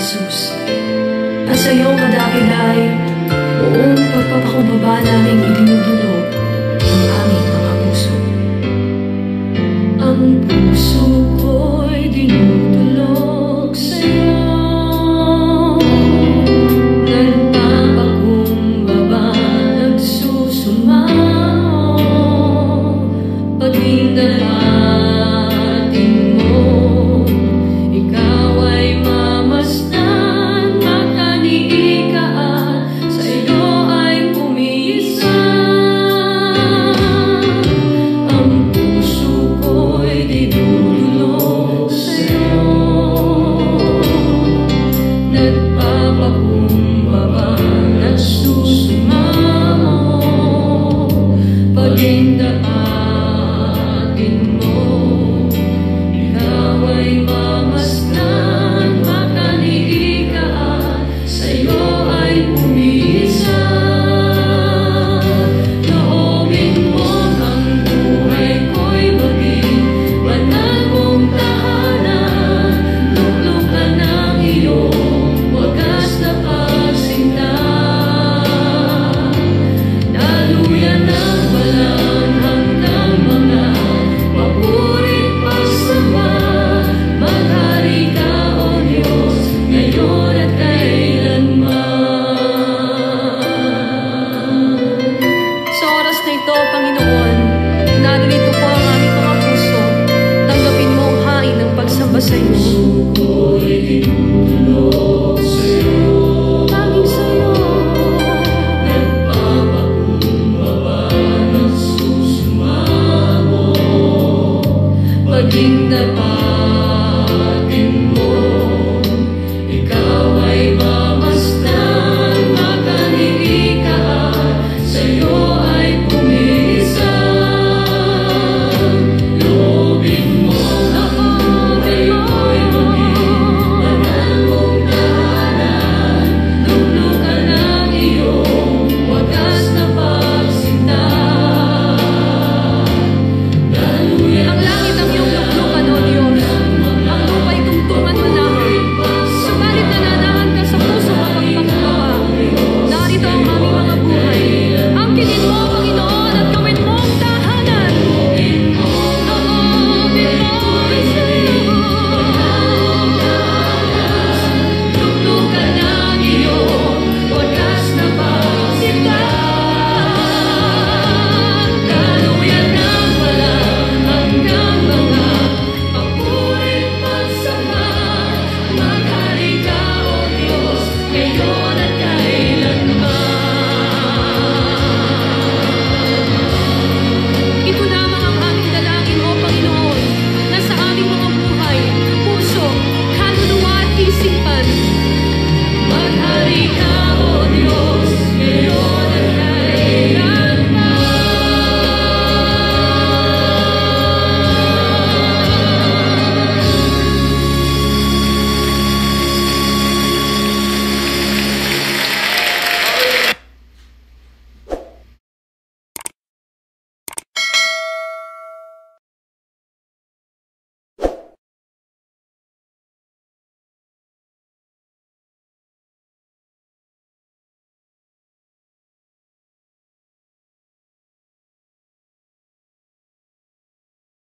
Jesus, at sa iyong kadakilayan, buong pagpapakumbaba namin ginugulog In the conversation.